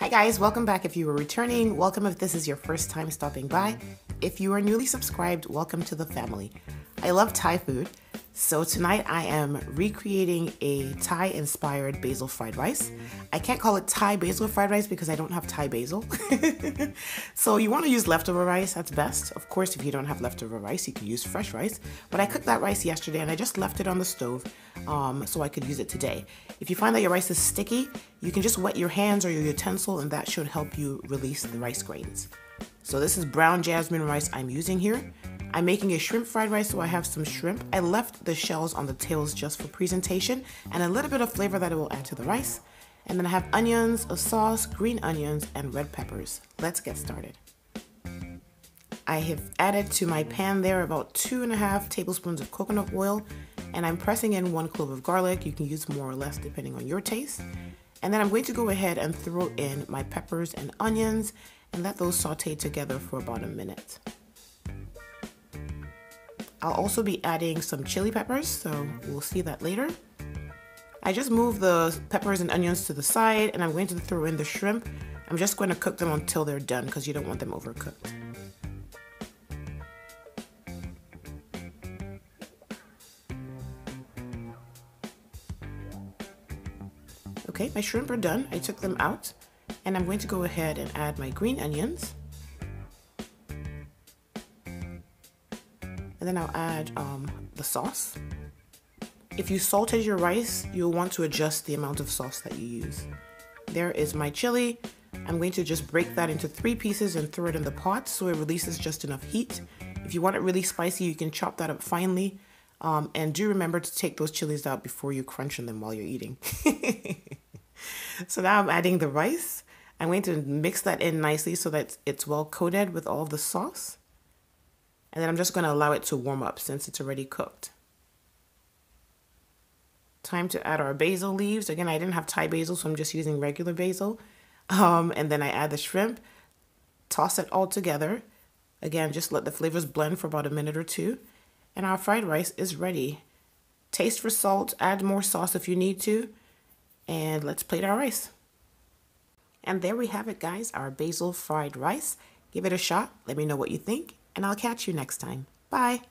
Hi guys, welcome back if you are returning. Welcome if this is your first time stopping by. If you are newly subscribed, welcome to the family. I love Thai food, so tonight I am recreating a Thai inspired basil fried rice. I can't call it Thai basil fried rice because I don't have Thai basil. so you want to use leftover rice, that's best. Of course, if you don't have leftover rice, you can use fresh rice. But I cooked that rice yesterday and I just left it on the stove um, so I could use it today. If you find that your rice is sticky, you can just wet your hands or your utensil and that should help you release the rice grains. So this is brown jasmine rice I'm using here. I'm making a shrimp fried rice, so I have some shrimp. I left the shells on the tails just for presentation and a little bit of flavor that it will add to the rice. And then I have onions, a sauce, green onions, and red peppers. Let's get started. I have added to my pan there about two and a half tablespoons of coconut oil, and I'm pressing in one clove of garlic. You can use more or less depending on your taste. And then I'm going to go ahead and throw in my peppers and onions and let those saute together for about a minute. I'll also be adding some chili peppers, so we'll see that later. I just moved the peppers and onions to the side and I'm going to throw in the shrimp. I'm just going to cook them until they're done because you don't want them overcooked. Okay, my shrimp are done. I took them out and I'm going to go ahead and add my green onions. And then I'll add um, the sauce. If you salted your rice, you'll want to adjust the amount of sauce that you use. There is my chili. I'm going to just break that into three pieces and throw it in the pot so it releases just enough heat. If you want it really spicy, you can chop that up finely. Um, and do remember to take those chilies out before you crunch on them while you're eating. so now I'm adding the rice. I'm going to mix that in nicely so that it's well coated with all the sauce. And then I'm just going to allow it to warm up since it's already cooked. Time to add our basil leaves. Again, I didn't have Thai basil, so I'm just using regular basil. Um, and then I add the shrimp, toss it all together. Again, just let the flavors blend for about a minute or two. And our fried rice is ready. Taste for salt, add more sauce if you need to. And let's plate our rice. And there we have it, guys, our basil fried rice. Give it a shot. Let me know what you think and I'll catch you next time. Bye.